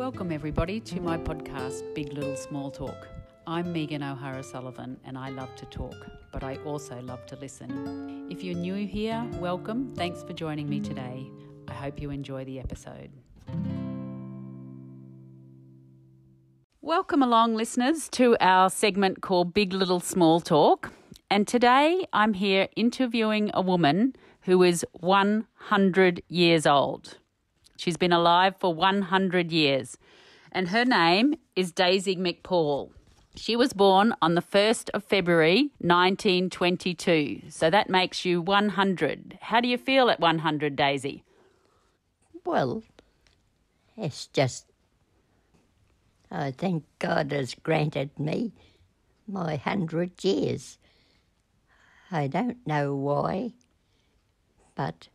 Welcome, everybody, to my podcast, Big Little Small Talk. I'm Megan O'Hara Sullivan, and I love to talk, but I also love to listen. If you're new here, welcome. Thanks for joining me today. I hope you enjoy the episode. Welcome along, listeners, to our segment called Big Little Small Talk. And today I'm here interviewing a woman who is 100 years old. She's been alive for 100 years, and her name is Daisy McPaul. She was born on the 1st of February 1922, so that makes you 100. How do you feel at 100, Daisy? Well, it's just, oh, I think God has granted me my hundred years. I don't know why, but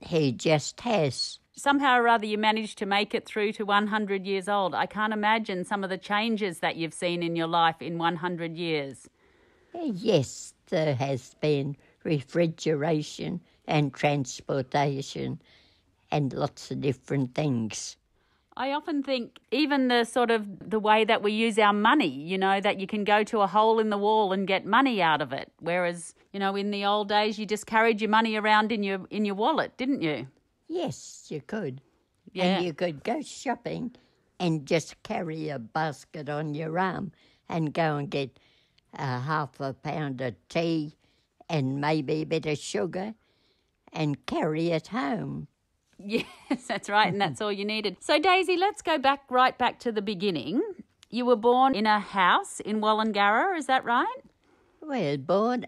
he just has. Somehow or other, you managed to make it through to 100 years old. I can't imagine some of the changes that you've seen in your life in 100 years. Uh, yes, there has been refrigeration and transportation and lots of different things. I often think even the sort of the way that we use our money, you know, that you can go to a hole in the wall and get money out of it. Whereas, you know, in the old days you just carried your money around in your in your wallet, didn't you? Yes, you could. Yeah. And you could go shopping and just carry a basket on your arm and go and get a half a pound of tea and maybe a bit of sugar and carry it home. Yes, that's right, and that's all you needed. So, Daisy, let's go back right back to the beginning. You were born in a house in Wallangarra, is that right? Well, born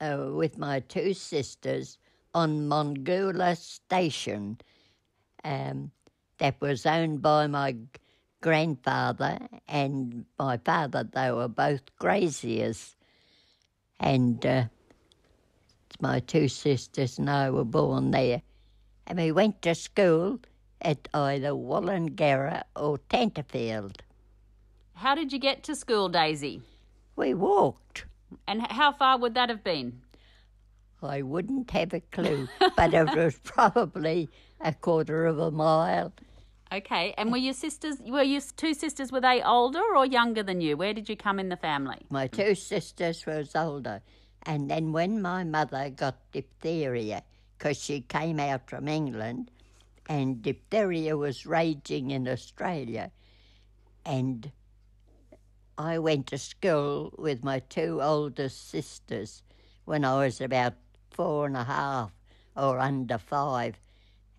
uh, with my two sisters on Mongoola Station. Um, that was owned by my grandfather and my father. They were both graziers. And uh, my two sisters and I were born there. And we went to school at either Wallangarra or Tenterfield. How did you get to school, Daisy? We walked. And how far would that have been? I wouldn't have a clue, but it was probably a quarter of a mile. Okay, and were your sisters, were your two sisters, were they older or younger than you? Where did you come in the family? My two sisters was older, and then when my mother got diphtheria, because she came out from England, and diphtheria was raging in Australia, and I went to school with my two oldest sisters when I was about four and a half or under five,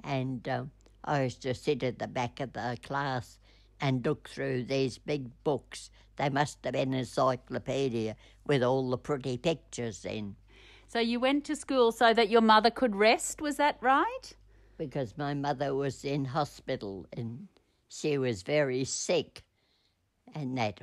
and um, I used to sit at the back of the class and look through these big books. They must have been encyclopedia with all the pretty pictures in, So you went to school so that your mother could rest, was that right? because my mother was in hospital and she was very sick, and that.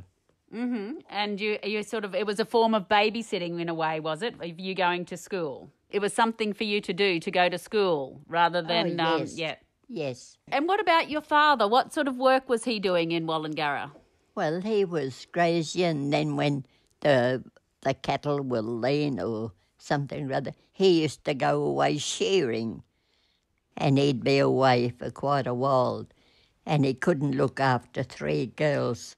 Mm-hmm. And you, you sort of, it was a form of babysitting in a way, was it? Of you going to school. It was something for you to do to go to school rather than, oh, um, yes. yeah. Yes. And what about your father? What sort of work was he doing in Wallangarra? Well, he was grazier, and then when the the cattle were lean or something or other, he used to go away shearing, and he'd be away for quite a while, and he couldn't look after three girls,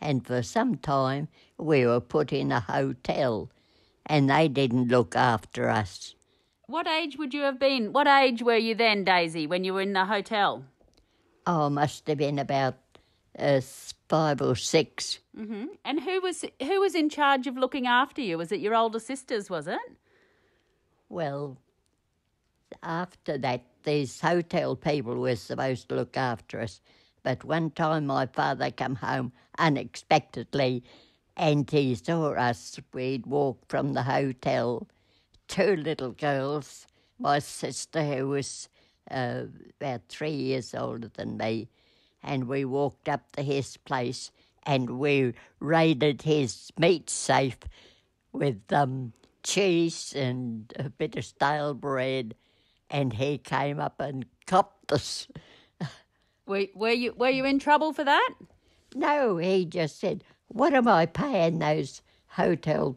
and for some time we were put in a hotel, and they didn't look after us. What age would you have been? What age were you then, Daisy, when you were in the hotel? Oh, must have been about uh, five or six. hmm And who was who was in charge of looking after you? Was it your older sisters? Was it? Well, after that, these hotel people were supposed to look after us. But one time my father come home unexpectedly and he saw us. We'd walked from the hotel, two little girls, my sister who was uh, about three years older than me, and we walked up to his place and we raided his meat safe with um, cheese and a bit of stale bread, and he came up and copped us. Were, were you were you in trouble for that? No, he just said, What am I paying those hotel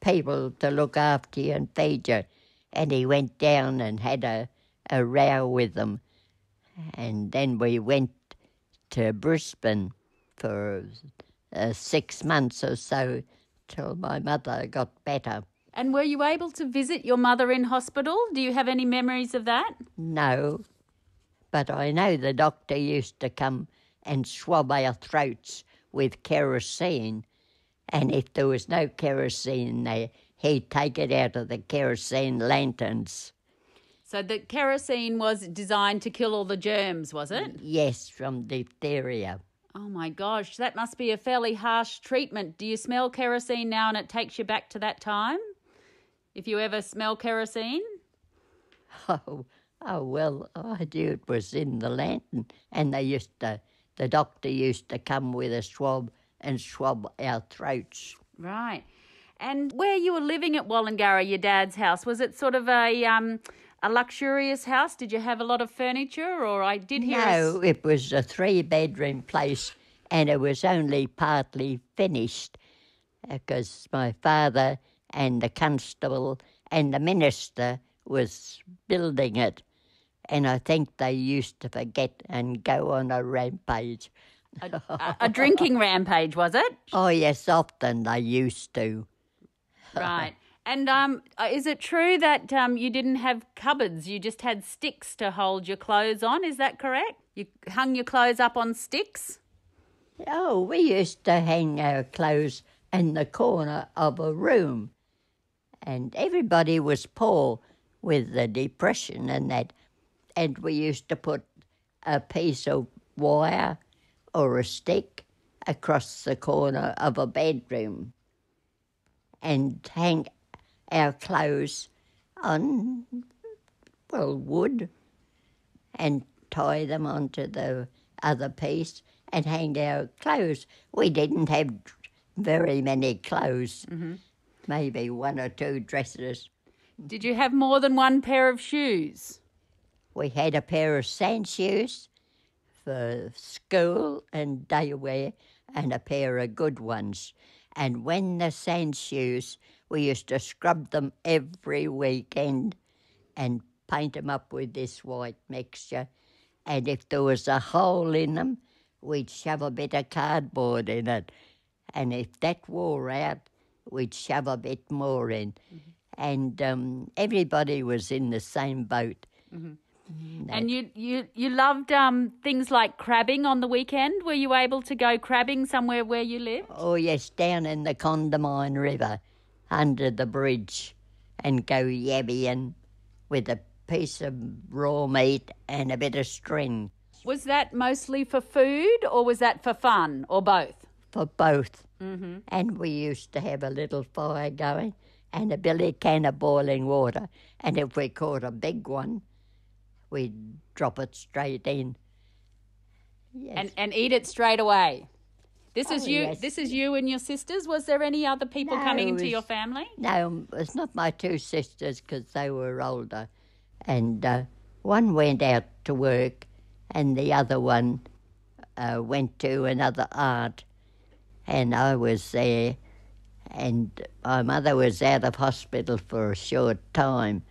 people to look after you and feed you? And he went down and had a, a row with them. And then we went to Brisbane for uh, six months or so till my mother got better. And were you able to visit your mother in hospital? Do you have any memories of that? No, but I know the doctor used to come and swab our throats with kerosene, and if there was no kerosene there, he'd take it out of the kerosene lanterns. So the kerosene was designed to kill all the germs, was it? Yes, from diphtheria. Oh my gosh, that must be a fairly harsh treatment. Do you smell kerosene now and it takes you back to that time? If you ever smell kerosene? Oh, oh well, I knew it was in the lantern, and they used to, the doctor used to come with a swab and swab our throats. Right. And where you were living at Wallangarra, your dad's house, was it sort of a um, a luxurious house? Did you have a lot of furniture, or I did hear? No, it was a three bedroom place, and it was only partly finished uh, because my father and the constable and the minister was building it, and I think they used to forget and go on a rampage. a, a, a drinking rampage, was it? Oh yes, often they used to. Right. And um, uh, is it true that um, you didn't have cupboards? You just had sticks to hold your clothes on. Is that correct? You hung your clothes up on sticks. Oh, we used to hang our clothes in the corner of a room, and everybody was poor with the depression and that, and we used to put a piece of wire or a stick across the corner of a bedroom and hang our clothes on, well, wood and tie them onto the other piece and hang our clothes. We didn't have very many clothes, Mm-hmm. maybe one or two dresses. Did you have more than one pair of shoes? We had a pair of sand shoes for school and day wear and a pair of good ones. And when the sand shoes, we used to scrub them every weekend and paint them up with this white mixture. And if there was a hole in them, we'd shove a bit of cardboard in it. And if that wore out, we'd shove a bit more in. And um, everybody was in the same boat. And you, you, you loved um, things like crabbing on the weekend. Were you able to go crabbing somewhere where you lived? Oh, yes, down in the Condamine River, under the bridge, and go yabbying with a piece of raw meat and a bit of string Was that mostly for food or was that for fun or both? for both. Mm-hmm. And we used to have a little fire going and a billy can of boiling water. And if we caught a big one, we'd drop it straight in. Yes. And, and eat it straight away. This is Oh, you. yes. This is you and your sisters. Was there any other people No, coming into was- your family? No, it's not my two sisters because they were older. And uh, one went out to work and the other one uh, went to another aunt. And I was there. And my mother was out of hospital for a short time.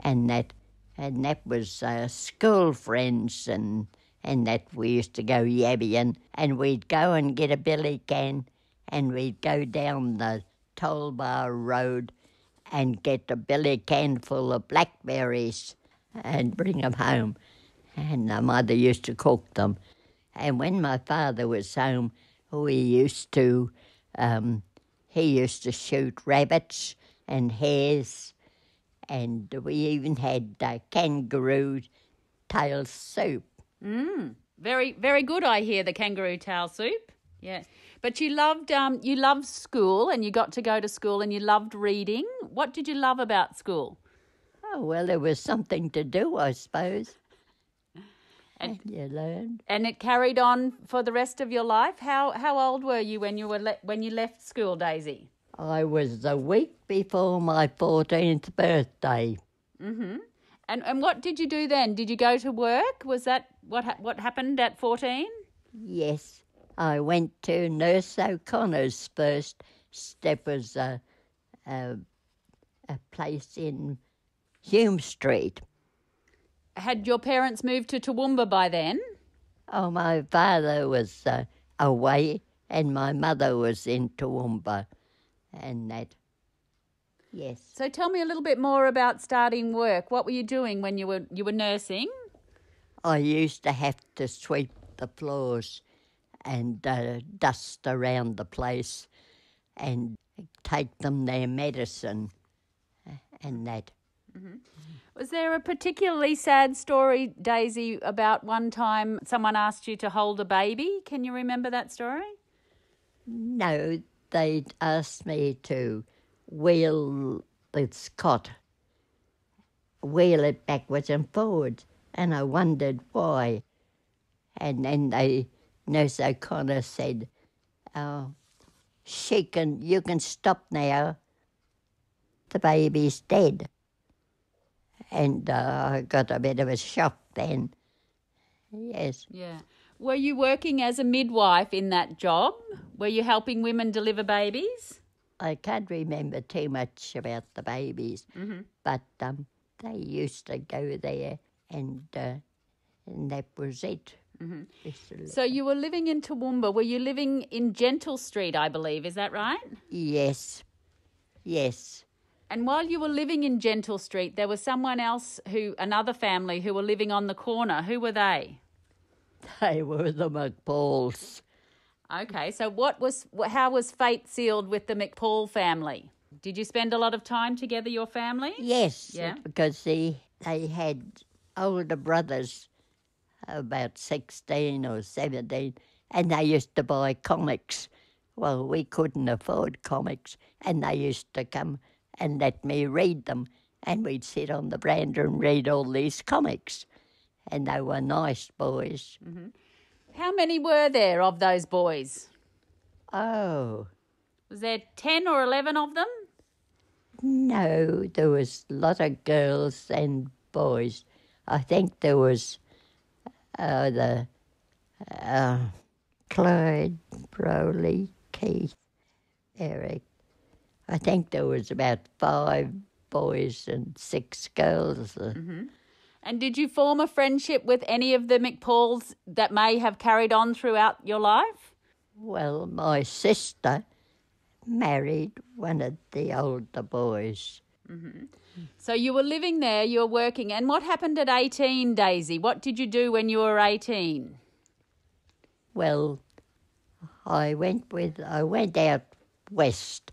And that, and that was uh, school friends and, and that we used to go yabbying. And we'd go and get a billy can and we'd go down the toll bar road and get a billy can full of blackberries and bring them home. And my mother used to cook them. And when my father was home, we used to, um, he used to shoot rabbits and hares, and we even had uh, kangaroo tail soup. Very, very good. I hear the kangaroo tail soup. Yeah, but you loved um, you loved school, and you got to go to school, and you loved reading. What did you love about school? Oh, well, there was something to do, I suppose. And- And you learned. And it carried on for the rest of your life. How how old were you when you were le- when you left school, Daisy? I was a week before my 14th birthday. And and what did you do then? Did you go to work? Was that what ha- what happened at fourteen? Yes, I went to Nurse O'Connor's first. Step was a, a, a place in Hume Street. Had your parents moved to Toowoomba by then? Oh, my father was uh, away and my mother was in Toowoomba and that. Yes. So tell me a little bit more about starting work. What were you doing when you were you were nursing? I used to have to sweep the floors and uh, dust around the place and take them their medicine uh, and that. Was there a particularly sad story, Daisy, about one time someone asked you to hold a baby? Can you remember that story? No, they'd asked me to wheel this cot, wheel it backwards and forwards, and I wondered why. And then the Nurse O'Connor said, "Oh, she can. You can stop now. The baby's dead." And uh, I got a bit of a shock then. Yes. Yeah. Were you working as a midwife in that job? Were you helping women deliver babies? I can't remember too much about the babies, but um, they used to go there, and uh, and that was it. Li- So you were living in Toowoomba. Were you living in Gentle Street, I believe? Is that right? Yes, yes. And while you were living in Gentle Street, there was someone else who, another family who were living on the corner. Who were they? They were the McPauls. Okay, so what was, how was fate sealed with the McPaul family? Did you spend a lot of time together, your family? Yes, Yeah. because they they had older brothers, about sixteen or seventeen, and they used to buy comics. Well, we couldn't afford comics, and they used to come and let me read them, and we'd sit on the veranda and read all these comics, and they were nice boys. Mm-hmm. How many were there of those boys? Oh Was there 10 or 11 of them? no, there was a lot of girls and boys. I think there was uh, the uh, Clyde, Broley, Keith, Eric. I think there was about five boys and six girls. Uh, And did you form a friendship with any of the McPauls that may have carried on throughout your life? Well, my sister married one of the older boys. So you were living there, you were working. And what happened at 18, Daisy? What did you do when you were 18? Well, I went with I went out west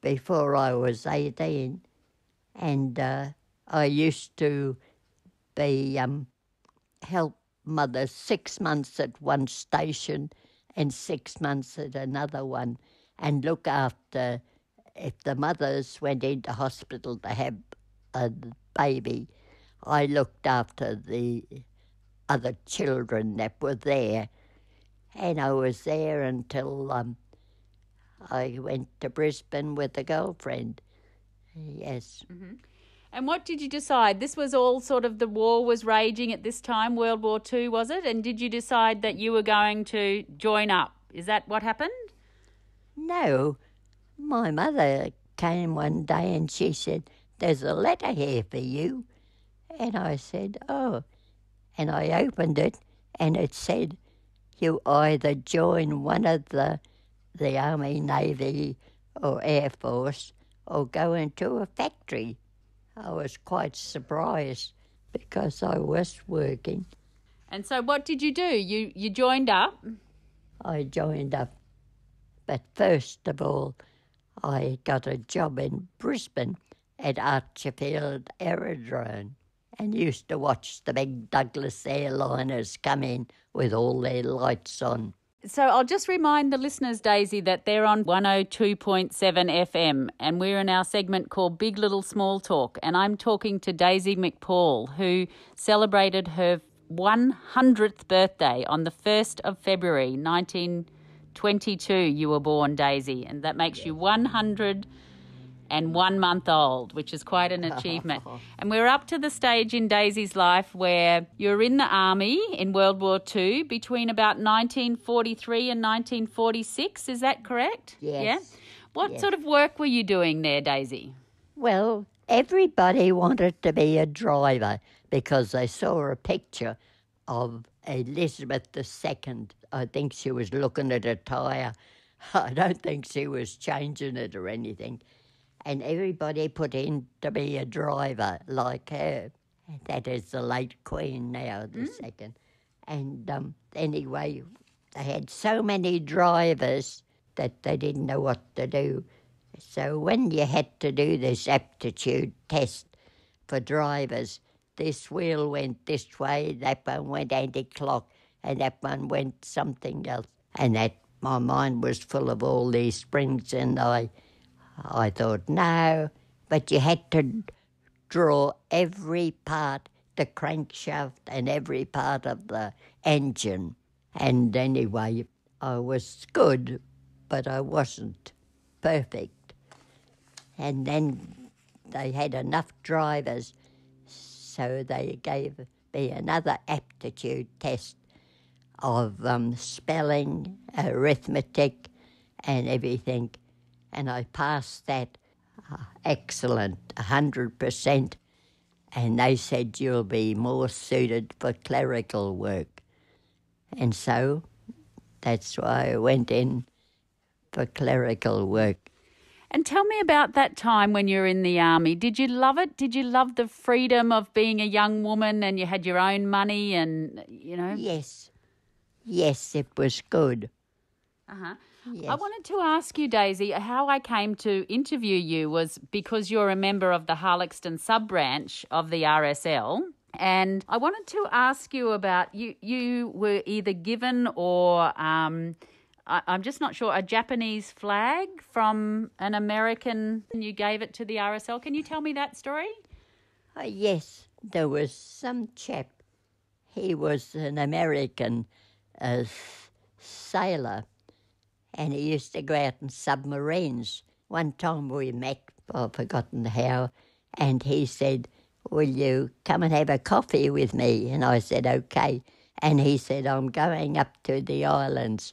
before I was eighteen, and uh, I used to be um, help mother six months at one station and six months at another one, and look after if the mothers went into hospital to have a baby. I looked after the other children that were there. And I was there until um, I went to Brisbane with a girlfriend. Yes. And what did you decide? This was all sort of the war was raging at this time, World War II, was it? And did you decide that you were going to join up? Is that what happened? No, my mother came one day and she said, There's a letter here for you. And I said, Oh. And I opened it and it said, You either join one of the, the Army, Navy, or Air Force or go into a factory. I was quite surprised because I was working. And so what did you do? You you joined up. I joined up. But first of all, I got a job in Brisbane at Archerfield Aerodrome and used to watch the big Douglas airliners come in with all their lights on. So I'll just remind the listeners, Daisy, that they're on 102.7 FM and we're in our segment called Big Little Small Talk. And I'm talking to Daisy McPaul, who celebrated her 100th birthday on the 1st of February 1922. You were born, Daisy, and that makes you 100 and one month old, which is quite an achievement. and we're up to the stage in Daisy's life where you're in the army in World War II between about 1943 and 1946. Is that correct? Yes. Yeah. What Yes. sort of work were you doing there, Daisy? Well, Everybody wanted to be a driver because they saw a picture of Elizabeth II. I think she was looking at a tyre. I don't think she was changing it or anything. And everybody put in to be a driver like her. That is the late Queen now, the mm. second. And um, anyway, they had so many drivers that they didn't know what to do. So when you had to do this aptitude test for drivers, this wheel went this way, that one went anti-clock, and that one went something else. And that my mind was full of all these springs, and I, I thought, no, but you had to draw every part, the crankshaft and every part of the engine. And anyway, I was good, but I wasn't perfect and then they had enough drivers, so they gave me another aptitude test of um, spelling, arithmetic, and everything, and I passed that uh, excellent, 100%. And they said you'll be more suited for clerical work. And so that's why I went in for clerical work. And tell me about that time when you were in the army. Did you love it? Did you love the freedom of being a young woman and you had your own money and, you know? Yes. Yes, it was good. Uh huh. Yes. I wanted to ask you, Daisy, how I came to interview you was because you're a member of the Harlaxton sub branch of the RSL. And I wanted to ask you about you. You were either given or um, I, am just not sure, a Japanese flag from an American. And you gave it to the RSL. Can you tell me that story? Uh, yes, there was some chap. He was an American uh, sailor, and he used to go out in submarines. One time we met, I've forgotten how, and he said, Will you come and have a coffee with me? And I said, Okay. And he said, I'm going up to the islands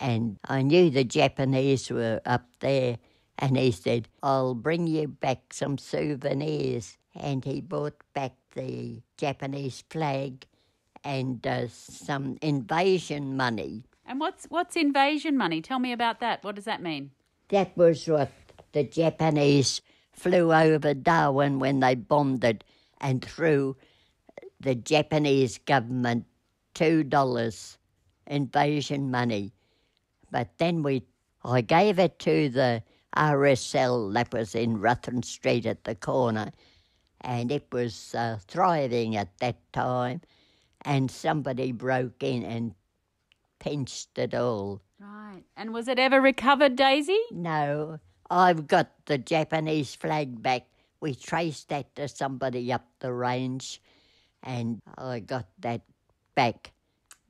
and I knew the Japanese were up there. And he said, I'll bring you back some souvenirs. And he brought back the Japanese flag and uh, some invasion money. And what's what's invasion money? Tell me about that. What does that mean? That was what the Japanese flew over Darwin when they bombed it and threw the Japanese government two dollars invasion money but then we, I gave it to the RSL that was in Ruthven Street at the corner, and it was uh, thriving at that time. And somebody broke in and pinched it all. Right. And was it ever recovered, Daisy? No. I've got the Japanese flag back. We traced that to somebody up the range, and I got that back.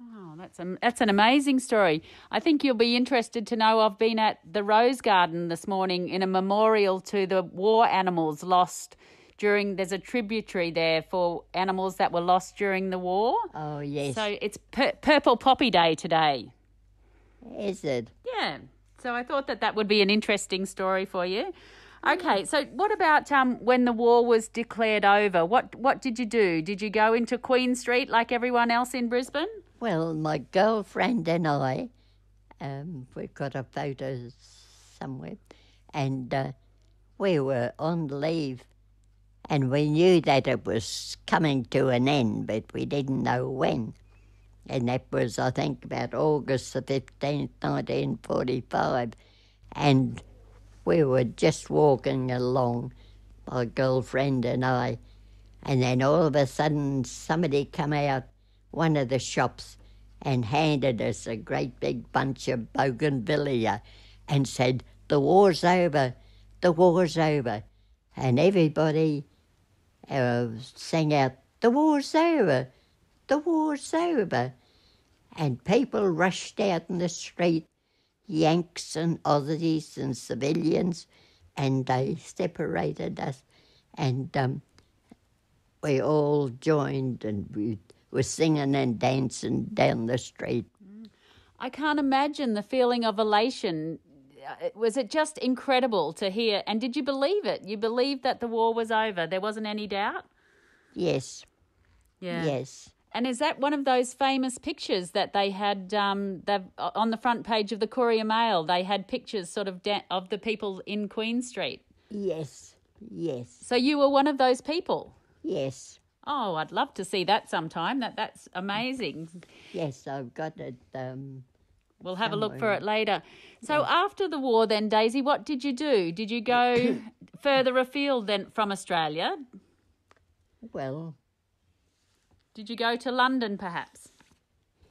Oh, that's a, that's an amazing story. I think you'll be interested to know I've been at the Rose Garden this morning in a memorial to the war animals lost during there's a tributary there for animals that were lost during the war. Oh, yes. So it's pur- Purple Poppy Day today. Is it? Yeah. So I thought that that would be an interesting story for you. Okay, so what about um, when the war was declared over? What what did you do? Did you go into Queen Street like everyone else in Brisbane? Well, my girlfriend and I, um, we've got a photo somewhere, and uh, we were on leave, and we knew that it was coming to an end, but we didn't know when. And that was, I think, about August the 15th, 1945. And we were just walking along, my girlfriend and I, and then all of a sudden somebody come out one of the shops and handed us a great big bunch of bougainvillea and said, The war's over, the war's over. And everybody uh, sang out, The war's over, the war's over. And people rushed out in the street, Yanks and Aussies and civilians, and they separated us. And um, we all joined and we were singing and dancing down the street. I can't imagine the feeling of elation was it just incredible to hear? And did you believe it? You believed that the war was over? There wasn't any doubt. Yes, Yeah. yes. And is that one of those famous pictures that they had um, on the front page of the Courier Mail? They had pictures sort of da- of the people in Queen Street. Yes, yes, So you were one of those people. yes, Oh, I'd love to see that sometime. That that's amazing. yes. I've got it. Um, We'll have a look for it later. So after the war, then Daisy, what did you do? Did you go further afield than from Australia? well, Did you go to London, perhaps?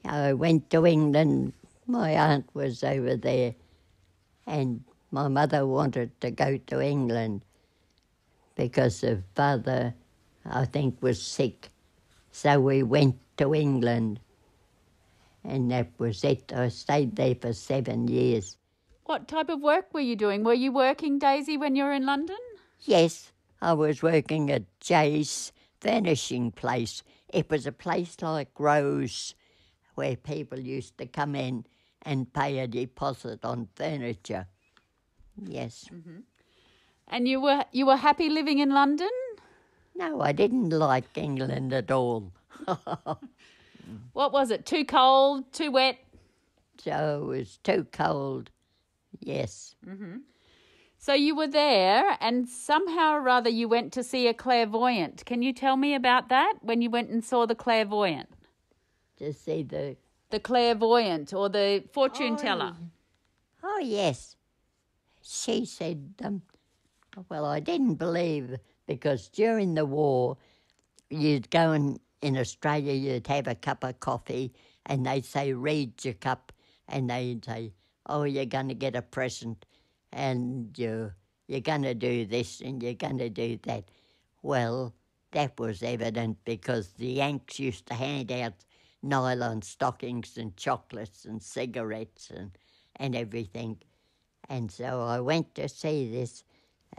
I went to England. My aunt was over there, and my mother wanted to go to England because her father, I think, was sick. So we went to England, and that was it. I stayed there for seven years. What type of work were you doing? Were you working, Daisy, when you were in London? Yes, I was working at Jay's furnishing place. It was a place like Rose, where people used to come in and pay a deposit on furniture. Yes. Mm-hmm. And you were you were happy living in London? No, I didn't like England at all. What was it? Too cold, too wet? So it was too cold. Yes. mhm So you were there and somehow or other you went to see a clairvoyant. Can you tell me about that when you went and saw the clairvoyant? To see the. The clairvoyant or the fortune teller? Oh, yes. She said, um, well, I didn't believe because during the war, you'd go in, in Australia, you'd have a cup of coffee and they'd say, read your cup. And they'd say, oh, you're going to get a present and you're, you're going to do this and you're going to do that. Well, that was evident because the Yanks used to hand out nylon stockings and chocolates and cigarettes and, and everything. And so I went to see this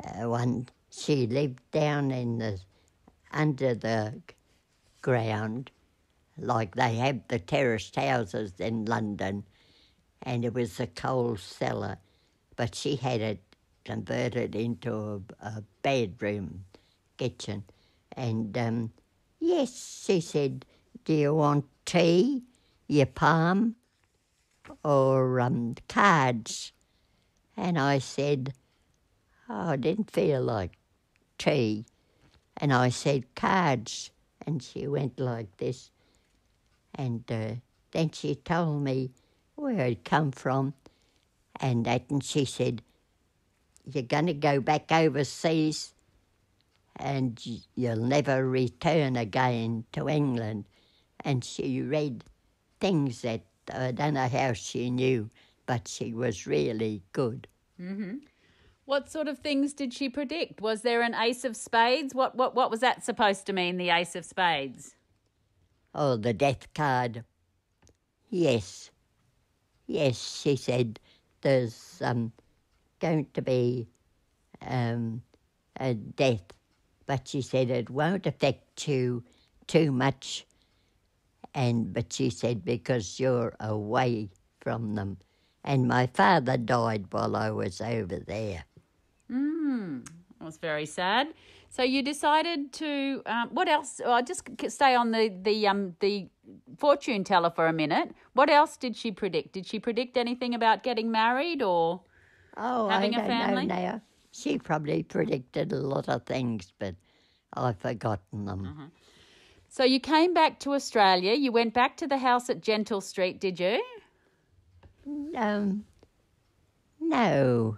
uh, one. She lived down in the under the ground, like they have the terraced houses in London, and it was a coal cellar, but she had it converted into a, a bedroom kitchen. And um, yes, she said, "Do you want tea, your palm, or um, cards?" And I said, oh, I didn't feel like tea. And I said, cards. And she went like this. And uh, then she told me where I'd come from and that. And she said, You're going to go back overseas and you'll never return again to England. And she read things that I don't know how she knew, but she was really good. What sort of things did she predict? Was there an ace of spades? What what what was that supposed to mean, the ace of spades? Oh, the death card. Yes. Yes, she said there's um, going to be um, a death, but she said it won't affect you too much. And but she said because you're away from them, and my father died while I was over there. That was very sad. So you decided to um, what else? I'll just stay on the the um the fortune teller for a minute. What else did she predict? Did she predict anything about getting married or? Oh, Having a I don't family? know now. She probably predicted a lot of things, but I've forgotten them. So you came back to Australia. You went back to the house at Gentle Street, did you? Um, no.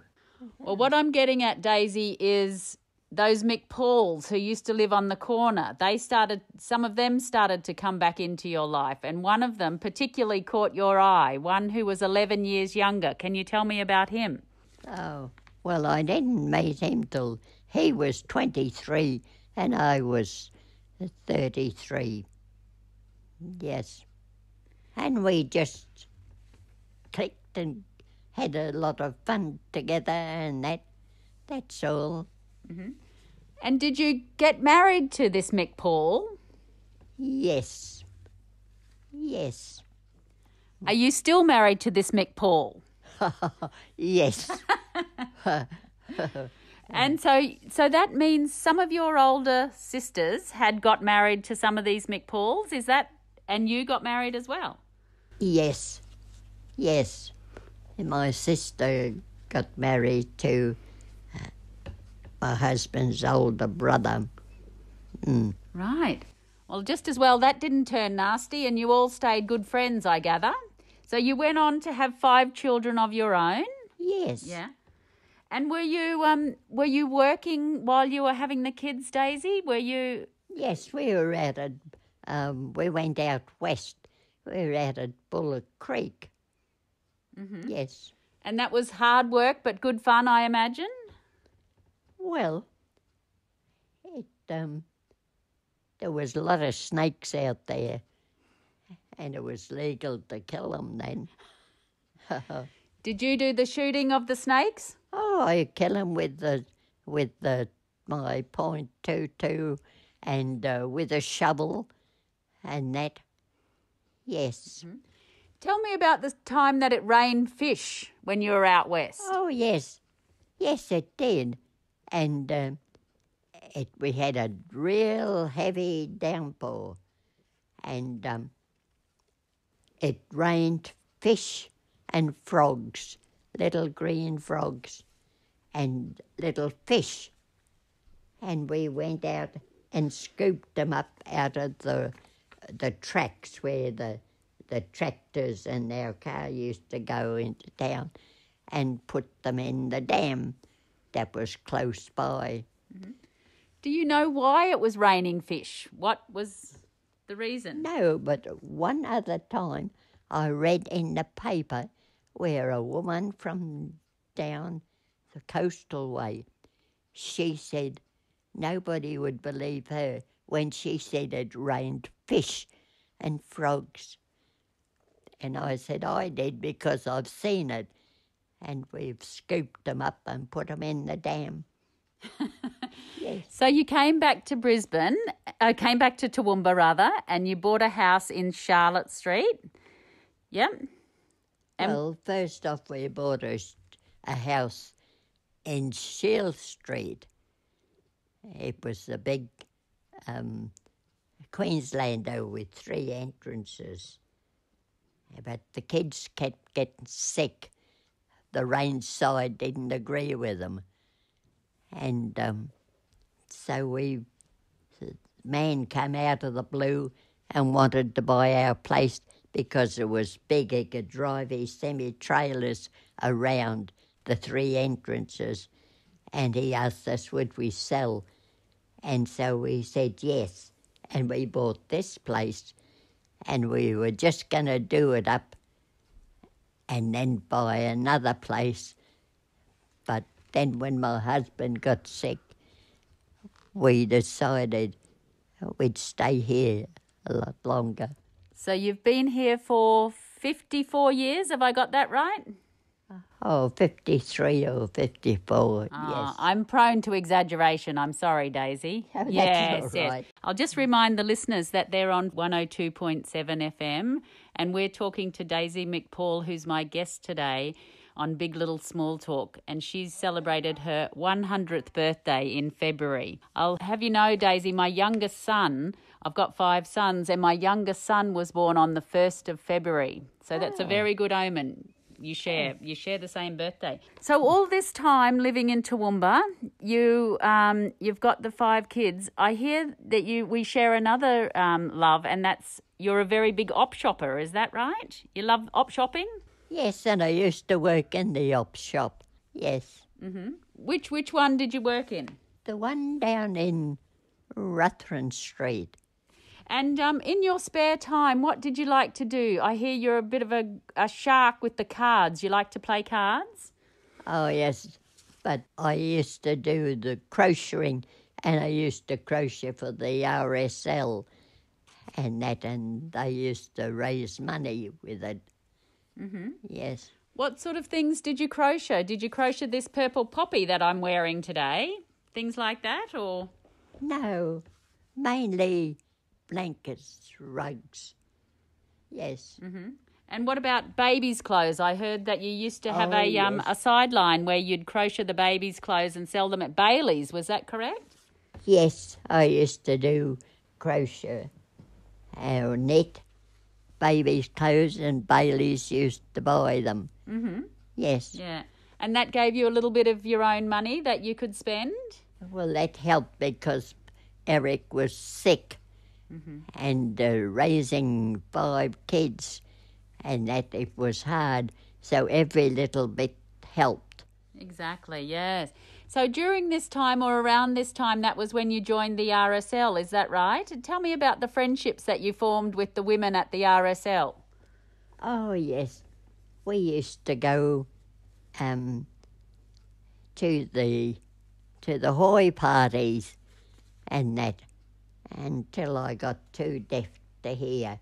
Well, what I'm getting at, Daisy, is those McPauls who used to live on the corner. They started, some of them started to come back into your life, and one of them particularly caught your eye. One who was 11 years younger. Can you tell me about him? Oh, well, I didn't meet him till he was 23 and I was 33. Yes. And we just clicked and had a lot of fun together and that. That's all. Mm-hmm. And did you get married to this McPaul? Yes. Yes. Are you still married to this McPaul? yes. And so, so that means some of your older sisters had got married to some of these McPauls. Is that, and you got married as well? Yes. Yes. My sister got married to uh, my husband's older brother. Mm. Right. Well, just as well that didn't turn nasty, and you all stayed good friends, I gather. So you went on to have five children of your own. Yes. Yeah. And were you um were you working while you were having the kids, Daisy? Were you? Yes, we were out at, um, we went out west. We were out at Bullock Creek. Mm-hmm. Yes. And that was hard work, but good fun, I imagine. Well, it, um, there was a lot of snakes out there, and it was legal to kill them then. Did you do the shooting of the snakes? Oh, I kill them with the with the my point two two, and uh, with a shovel, and that. Yes. Tell me about the time that it rained fish when you were out west. Oh yes, yes it did, and uh, it we had a real heavy downpour, and um, it rained fish and frogs, little green frogs, and little fish, and we went out and scooped them up out of the the tracks where the the tractors and their car used to go into town and put them in the dam that was close by. Mm-hmm. Do you know why it was raining fish? What was the reason? No, but one other time I read in the paper where a woman from down the coastal way, she said nobody would believe her when she said it rained fish and frogs. And I said, I did because I've seen it. And we've scooped them up and put them in the dam. yes. So you came back to Brisbane, uh, came back to Toowoomba rather, and you bought a house in Charlotte Street. Yep. And- well, first off, we bought a house in Shield Street. It was a big um, Queenslander with three entrances. But the kids kept getting sick. The range side didn't agree with them. And um, so we, the man came out of the blue and wanted to buy our place because it was big. He could drive his semi trailers around the three entrances. And he asked us, would we sell? And so we said yes. And we bought this place. And we were just going to do it up and then buy another place. But then when my husband got sick, we decided we'd stay here a lot longer. So you've been here for 54 years, have I got that right? Oh, 53 or 54, Ah, yes. I'm prone to exaggeration. I'm sorry, Daisy. Oh, yes, yes. I'll just remind the listeners that they're on 102.7 FM and we're talking to Daisy McPaul, who's my guest today on Big Little Small Talk, and she's celebrated her 100th birthday in February. I'll have you know, Daisy, my youngest son, I've got five sons, and my youngest son was born on the 1st of February. So that's a very good omen you share you share the same birthday. So all this time living in Toowoomba, you um, you've got the five kids. I hear that you we share another um, love, and that's you're a very big op shopper. Is that right? You love op shopping. Yes, and I used to work in the op shop. Yes. Which which one did you work in? The one down in Ruthven Street. And um, in your spare time, what did you like to do? I hear you're a bit of a, a shark with the cards. You like to play cards? Oh, yes. But I used to do the crocheting and I used to crochet for the RSL and that, and they used to raise money with it. Mm-hmm. Yes. What sort of things did you crochet? Did you crochet this purple poppy that I'm wearing today? Things like that, or No, mainly blankets, rugs. Yes. And what about babies' clothes? I heard that you used to have Oh, a um, yes. a sideline where you'd crochet the babies' clothes and sell them at Bailey's. Was that correct? Yes, I used to do crochet or knit babies' clothes, and Bailey's used to buy them. Mm-hmm. Yes. Yeah. And that gave you a little bit of your own money that you could spend? Well, that helped because Eric was sick and uh, raising five kids, and that it was hard. So every little bit helped. Exactly, yes. So during this time or around this time, that was when you joined the RSL, is that right? Tell me about the friendships that you formed with the women at the RSL. Oh yes, we used to go um, to the to the hoy parties and that until I got too deaf to hear,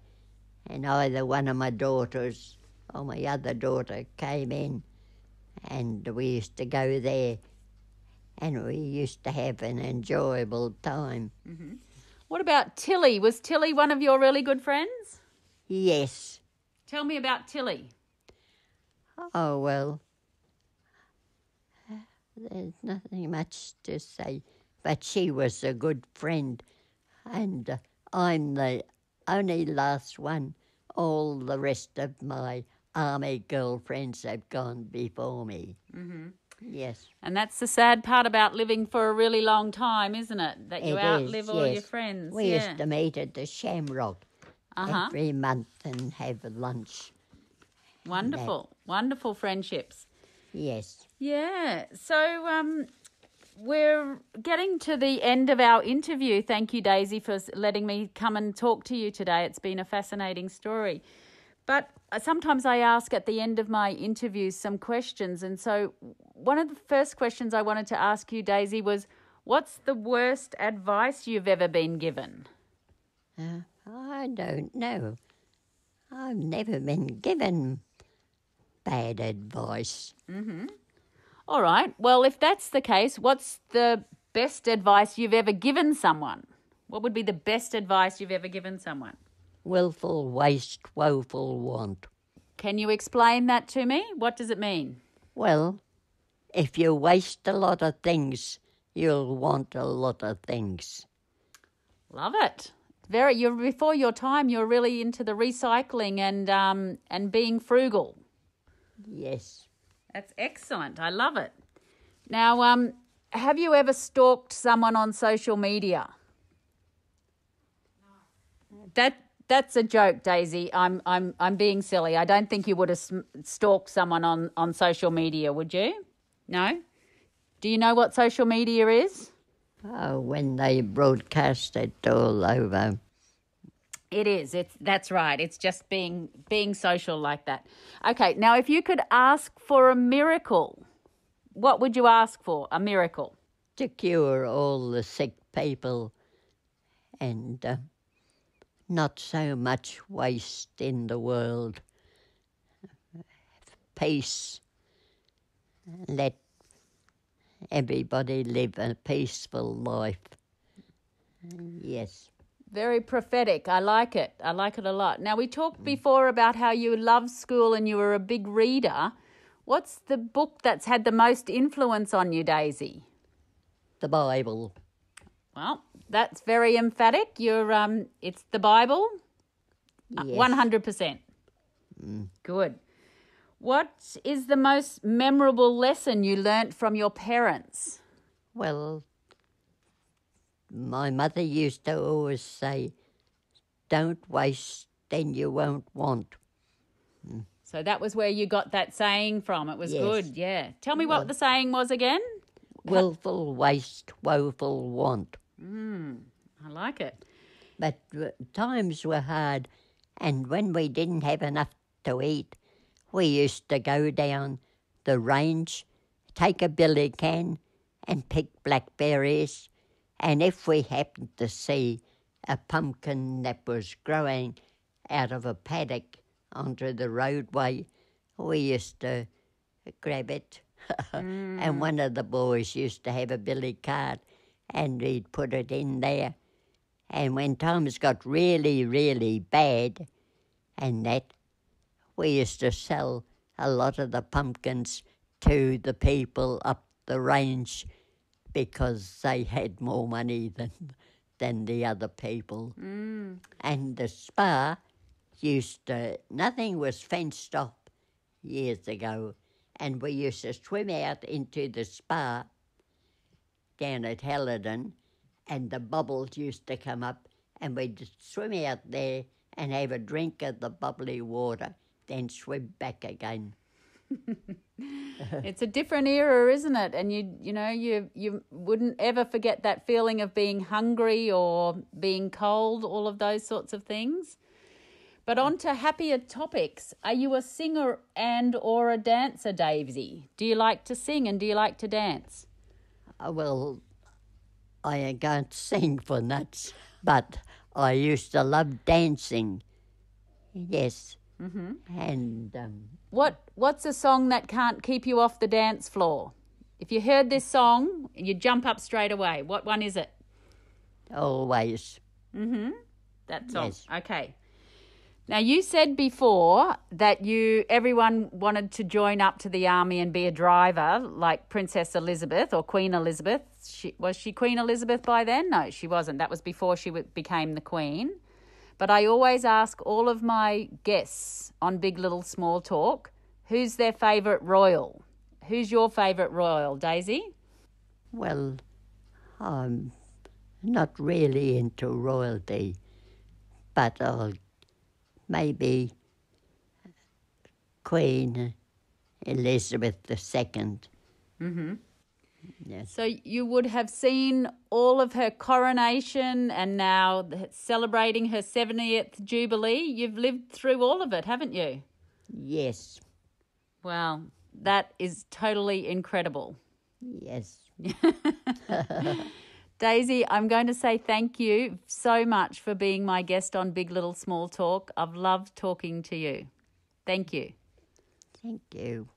and either one of my daughters or my other daughter came in, and we used to go there, and we used to have an enjoyable time. Mm-hmm. What about Tilly? Was Tilly one of your really good friends? Yes. Tell me about Tilly. Oh, well, there's nothing much to say, but she was a good friend, and I'm the only last one. All the rest of my army girlfriends have gone before me. Mm-hmm. Yes, And that's the sad part about living for a really long time, isn't it? That you It is, outlive all your friends. we yeah. used to meet at the Shamrock uh-huh. every month and have lunch. Wonderful, wonderful friendships. Yes. Yeah. So um, we're getting to the end of our interview. Thank you, Daisy, for letting me come and talk to you today. It's been a fascinating story. But uh, sometimes I ask at the end of my interviews some questions. And so one of the first questions I wanted to ask you, Daisy, was what's the worst advice you've ever been given? Uh, I don't know. I've never been given bad advice. All right. Well, if that's the case, what's the best advice you've ever given someone? What would be the best advice you've ever given someone? Wilful waste, woeful want. Can you explain that to me? What does it mean? Well, if you waste a lot of things, you'll want a lot of things. Love it. Very. You're before your time. You're really into the recycling and um and being frugal. Yes. That's excellent. I love it. Now, um, have you ever stalked someone on social media? That that's a joke, Daisy. I'm I'm I'm being silly. I don't think you would have stalked someone on on social media, would you? No. Do you know what social media is? Oh, when they broadcast it all over. It is. It's that's right. It's just being being social like that. Okay. Now, if you could ask for a miracle, what would you ask for? A miracle. to cure all the sick people and uh, not so much waste in the world. Peace. Let everybody live a peaceful life. Yes. Very prophetic. I like it. I like it a lot. Now, we talked before about how you love school and you were a big reader. What's the book that's had the most influence on you, Daisy? The Bible. Well, that's very emphatic. You're um it's the Bible. Yes. One hundred percent. Good. What is the most memorable lesson you learnt from your parents? Well, my mother used to always say, don't waste, then you won't want. So that was where you got that saying from. It was Yes. good. Yeah. Tell me what the saying was again. Willful waste, woeful want. I like it. But uh, times were hard, and when we didn't have enough to eat, we used to go down the range, take a billy can, and pick blackberries. And if we happened to see a pumpkin that was growing out of a paddock onto the roadway, we used to grab it. and mm. one of the boys used to have a billy cart, and we'd put it in there. And when times got really, really bad, and that, we used to sell a lot of the pumpkins to the people up the range because they had more money than than the other people. Mm. And the spa used to nothing was fenced off years ago, and we used to swim out into the spa down at Helidon, and the bubbles used to come up, and we'd just swim out there and have a drink of the bubbly water, then swim back again. it's a different era, isn't it? And you you know you you wouldn't ever forget that feeling of being hungry or being cold, all of those sorts of things. But on to happier topics. Are you a singer and or a dancer, Daisy? Do you like to sing and do you like to dance? Uh, well, I can't sing for nuts, but I used to love dancing. Yes. Mm-hmm. And um, What What's a song that can't keep you off the dance floor? If you heard this song, you jump up straight away. What one is it? always, Mm-hmm. That song. Yes. Okay. Now you said before that you everyone wanted to join up to the army and be a driver, like Princess Elizabeth or Queen Elizabeth. She, was she Queen Elizabeth by then? No, she wasn't. That was before she w- became the Queen. But I always ask all of my guests on Big Little Small Talk, who's their favourite royal? Who's your favourite royal, Daisy? well, I'm not really into royalty, but I'll maybe Queen Elizabeth II. Mm-hmm. Yes. So you would have seen all of her coronation and now celebrating her 70th Jubilee. You've lived through all of it, haven't you? Yes. Wow, that is totally incredible. Yes. Daisy, I'm going to say thank you so much for being my guest on Big Little Small Talk. I've loved talking to you. Thank you. Thank you.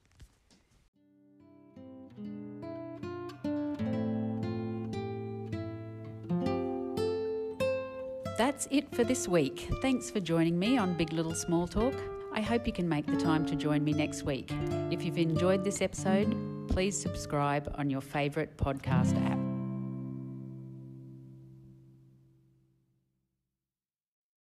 That's it for this week. Thanks for joining me on Big Little Small Talk. I hope you can make the time to join me next week. If you've enjoyed this episode, please subscribe on your favourite podcast app.